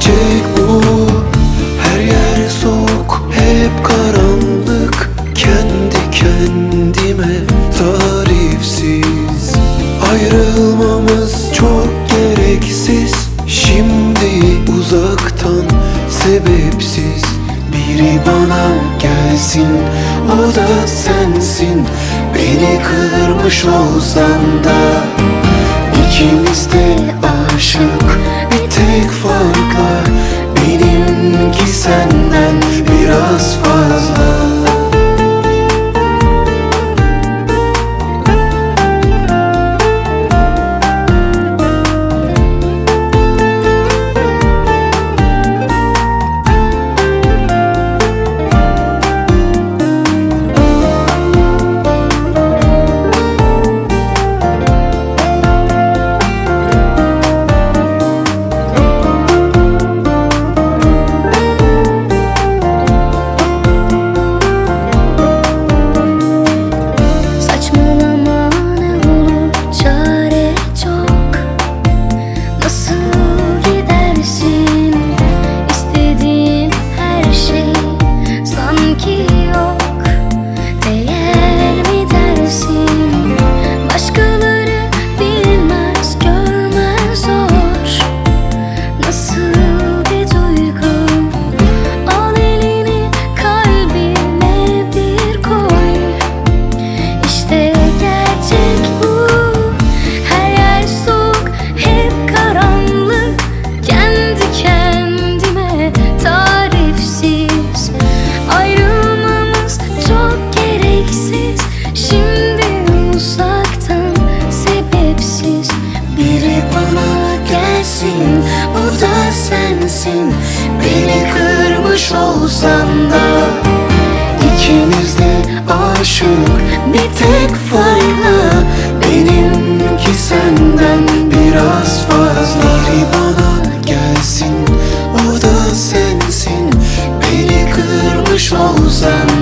Gerçek bu Her yer soğuk Hep karanlık. Kendi kendime Tarifsiz. Ayrılmamız çok gereksiz. Şimdi uzaktan Sebepsiz. Biri bana gelsin O da sensin. Beni kırmış olsan da. İkimiz de aşık tek farkla Benimki senden biraz fazla sonu gelsin Bu da sensin. Beni kırmış olsan da İkimiz de aşık. Bir tek farkla Benimki senden biraz fazla. Biri bana gelsin o da sensin. Beni kırmış olsan